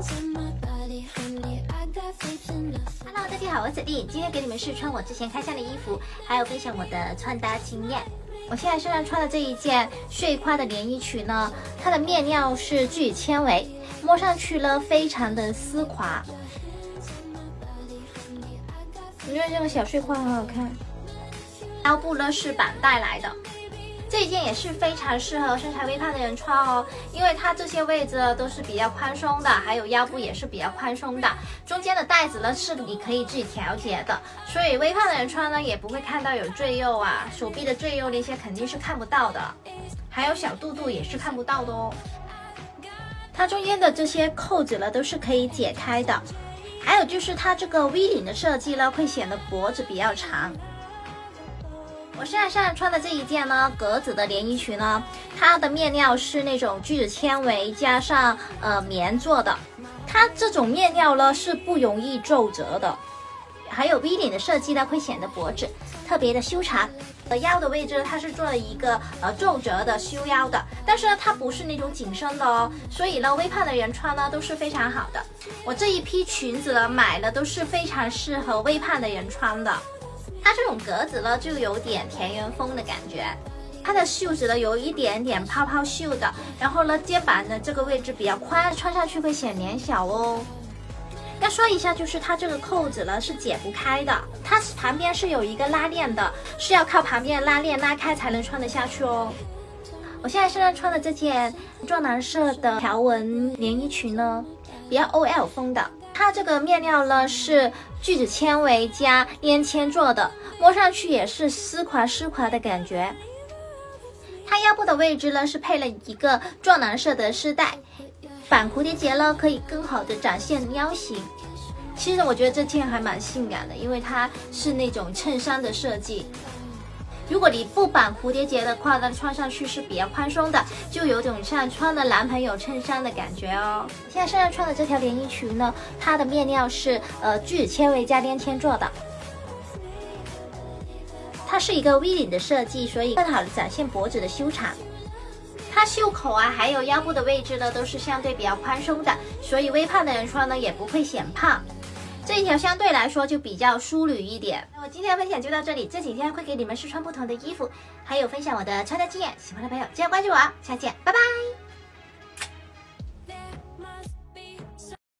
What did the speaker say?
hello 大家好我是小弟今天给你们试穿我之前开箱的衣服还有分享我的穿搭经验。我现在身上穿的这一件碎花的连衣裙呢它的面料是聚酯纤维摸上去呢非常的丝滑。我觉得这个小碎花很好看？腰部呢是绑带来的。这一件也是非常适合身材微胖的人穿哦，因为它这些位置都是比较宽松的，还有腰部也是比较宽松的，中间的带子呢是你可以自己调节的，所以微胖的人穿呢也不会看到有赘肉啊，手臂的赘肉那些肯定是看不到的，还有小肚肚也是看不到的哦。它中间的这些扣子呢都是可以解开的，还有就是它这个 V 领的设计呢会显得脖子比较长。我现在身上穿的这一件呢，格子的连衣裙呢，它的面料是那种聚酯纤维加上呃棉做的，它这种面料呢是不容易皱褶的，还有 V 领的设计呢，会显得脖子特别的修长。呃，腰的位置它是做了一个呃皱褶的修腰的，但是呢它不是那种紧身的哦，所以呢微胖的人穿呢都是非常好的。我这一批裙子呢买的都是非常适合微胖的人穿的。它这种格子呢，就有点田园风的感觉。它的袖子呢，有一点点泡泡袖的，然后呢，肩膀的这个位置比较宽，穿上去会显脸小哦。要说一下，就是它这个扣子呢是解不开的，它旁边是有一个拉链的，是要靠旁边拉链拉开才能穿得下去哦。我现在身上穿的这件撞蓝色的条纹连衣裙呢，比较 OL 风的。它这个面料呢是聚酯纤维加烟纤做的，摸上去也是丝滑丝滑的感觉。它腰部的位置呢是配了一个撞蓝色的丝带，绑蝴蝶结呢可以更好的展现腰型。其实我觉得这件还蛮性感的，因为它是那种衬衫的设计。如果你不绑蝴蝶结的话呢，穿上去是比较宽松的，就有种像穿了男朋友衬衫的感觉哦。现在身上穿的这条连衣裙呢，它的面料是呃聚酯纤维加连纤做的，它是一个 V 领的设计，所以更好的展现脖子的修长。它袖口啊，还有腰部的位置呢，都是相对比较宽松的，所以微胖的人穿呢也不会显胖。这一条相对来说就比较淑女一点。那我今天的分享就到这里，这几天会给你们试穿不同的衣服，还有分享我的穿搭经验。喜欢的朋友记得关注我，下期见，拜拜。